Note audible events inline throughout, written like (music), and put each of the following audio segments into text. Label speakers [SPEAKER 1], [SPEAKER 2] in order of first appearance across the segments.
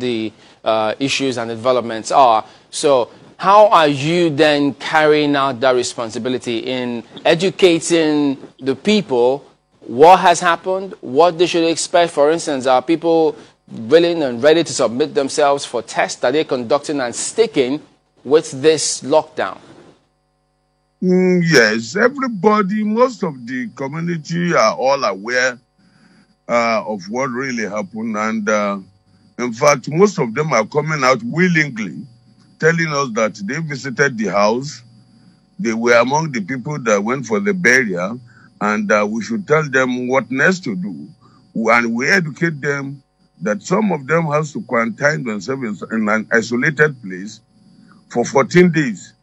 [SPEAKER 1] the uh, issues and developments are. So how are you then carrying out that responsibility in educating the people what has happened, what they should expect? For instance, are people willing and ready to submit themselves for tests that they're conducting and sticking with this lockdown?
[SPEAKER 2] Mm, yes, everybody, most of the community are all aware uh, of what really happened. And uh, in fact, most of them are coming out willingly, telling us that they visited the house. They were among the people that went for the burial, and uh, we should tell them what next to do. And we educate them that some of them have to quarantine themselves in an isolated place for 14 days,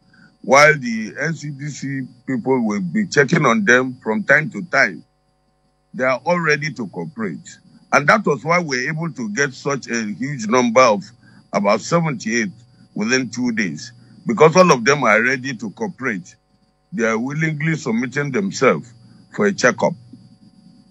[SPEAKER 2] while the NCDC people will be checking on them from time to time. They are all ready to cooperate. And that was why we were able to get such a huge number of about 78 within two days, because all of them are ready to cooperate. They are willingly submitting themselves for a checkup.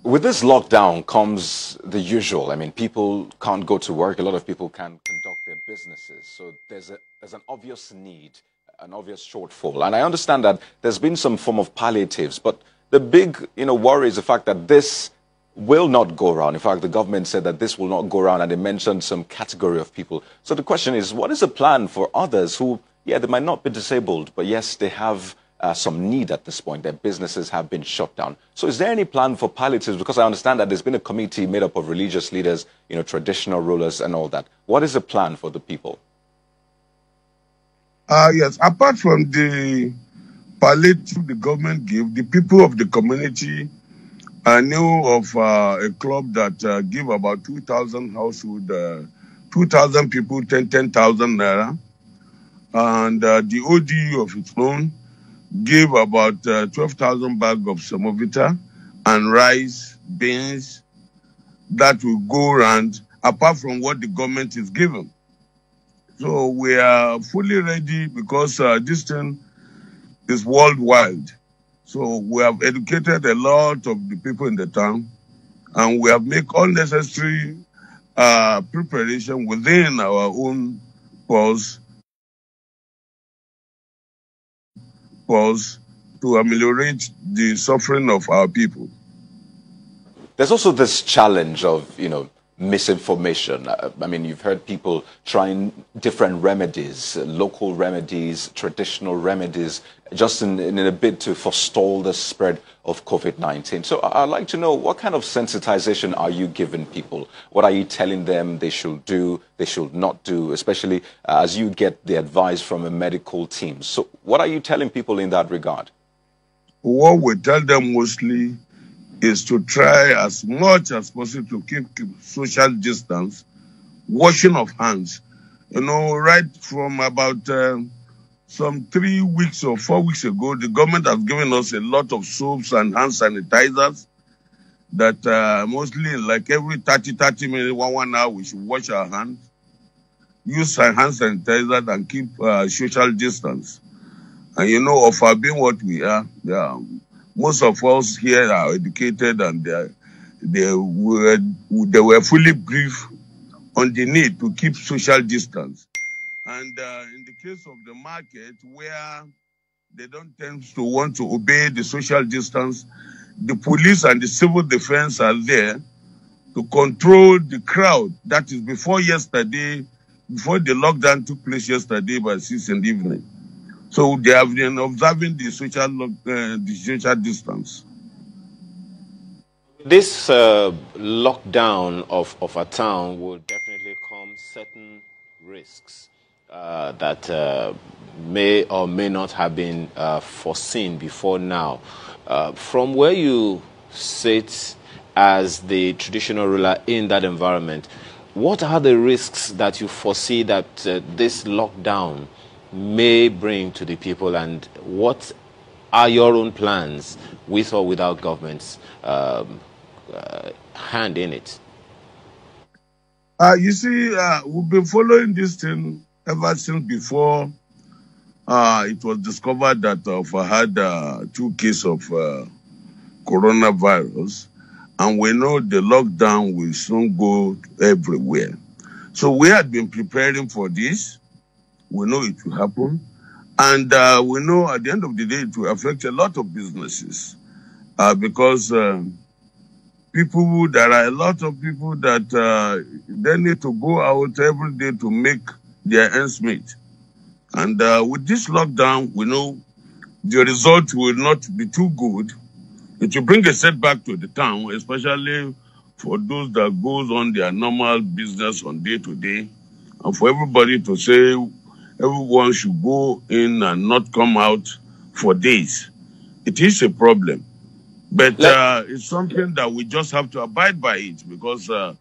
[SPEAKER 3] With this lockdown comes the usual. I mean, people can't go to work. A lot of people can't conduct their businesses. So there's, a, there's an obvious need, an obvious shortfall. And I understand that there's been some form of palliatives, but the big you know, worry is the fact that this will not go around. In fact, the government said that this will not go around, and they mentioned some category of people. So the question is, what is the plan for others who, yeah, they might not be disabled, but yes, they have uh, some need at this point. Their businesses have been shut down. So is there any plan for palliatives? Because I understand that there's been a committee made up of religious leaders, you know, traditional rulers and all that. What is the plan for the people?
[SPEAKER 2] Uh, yes, apart from the palliative the government gave, the people of the community I knew of uh, a club that uh, give about 2,000 household, uh, 2,000 people 10, 10,000 naira. And uh, the ODU of its own gave about uh, 12,000 bag of Semovita and rice, beans that will go around apart from what the government is giving. So we are fully ready because uh, this thing is worldwide. So we have educated a lot of the people in the town, and we have made all necessary uh, preparation within our own pulse, pulse to ameliorate the suffering of our people.
[SPEAKER 3] There's also this challenge of, you know, misinformation. Uh, I mean, you've heard people trying different remedies, uh, local remedies, traditional remedies, just in, in, a bid to forestall the spread of COVID-19. So I'd like to know what kind of sensitization are you giving people? What are you telling them they should do, they should not do, especially as you get the advice from a medical team. So what are you telling people in that regard?
[SPEAKER 2] What we tell them mostly is to try as much as possible to keep, keep social distance, washing of hands. You know, right from about uh, some three weeks or four weeks ago, the government has given us a lot of soaps and hand sanitizers that uh, mostly like every 30, 30 minutes, one, one hour, we should wash our hands, use our hand sanitizer and keep uh, social distance. And you know, of our being what we are, yeah, most of us here are educated and they, they, were, they were fully briefed on the need to keep social distance. And uh, in the case of the market, where they don't tend to want to obey the social distance, the police and the civil defense are there to control the crowd. That is before yesterday, before the lockdown took place yesterday by six in the evening. So they have been observing the social, uh, the social distance.
[SPEAKER 4] This uh, lockdown of, of a town will definitely come certain risks uh, that uh, may or may not have been uh, foreseen before now. Uh, from where you sit as the traditional ruler in that environment, what are the risks that you foresee that this lockdown may bring to the people and what are your own plans with or without government's um, uh, hand in it?
[SPEAKER 2] Uh, you see, uh, we've been following this thing ever since before uh, it was discovered that uh, I had uh, two cases of uh, coronavirus, and we know the lockdown will soon go everywhere. So we had been preparing for this. We know it will happen. And uh, we know at the end of the day, it will affect a lot of businesses uh, because uh, people, there are a lot of people that uh, they need to go out every day to make their ends meet. And uh, with this lockdown, we know the result will not be too good. It will bring a setback to the town, especially for those that goes on their normal business on day to day, and for everybody to say everyone should go in and not come out for days. It is a problem, but uh, it's something that we just have to abide by it because uh,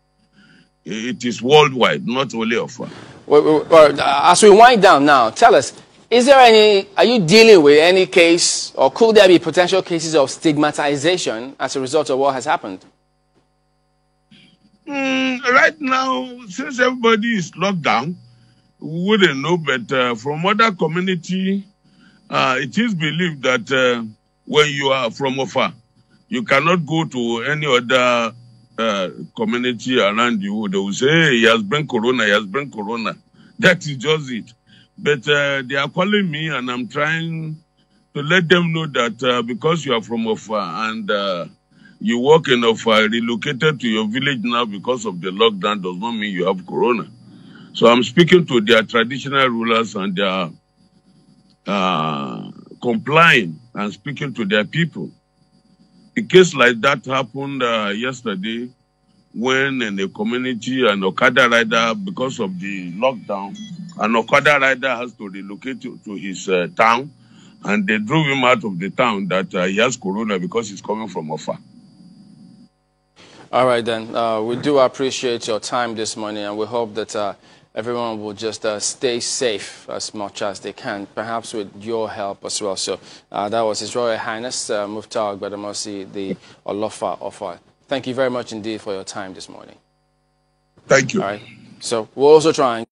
[SPEAKER 2] it is worldwide, not only of us.
[SPEAKER 1] Well, well, as we wind down now, tell us, is there any, are you dealing with any case or could there be potential cases of stigmatization as a result of what has happened?
[SPEAKER 2] Mm, right now, since everybody is locked down, wouldn't know, but uh, from other community, uh, it is believed that uh, when you are from Offa, you cannot go to any other uh, community around you. They will say, hey, he has been corona, he has been corona. (laughs) That is just it. But uh, they are calling me and I'm trying to let them know that uh, because you are from Offa and you work in Offa, relocated to your village now because of the lockdown does not mean you have corona. So I'm speaking to their traditional rulers and they uh, complying and speaking to their people. A case like that happened uh, yesterday when in a community an Okada rider, because of the lockdown, an Okada rider has to relocate to, to his uh, town and they drove him out of the town that uh, he has corona because he's coming from Offa.
[SPEAKER 1] All right, then. Uh, we do appreciate your time this morning, and we hope that uh, everyone will just uh, stay safe as much as they can, perhaps with your help as well. So uh, that was His Royal Highness uh, Muftar Gbadamosi, the Olofa Offa. Thank you very much indeed for your time this morning.
[SPEAKER 2] Thank you.
[SPEAKER 1] All right. So we're also trying.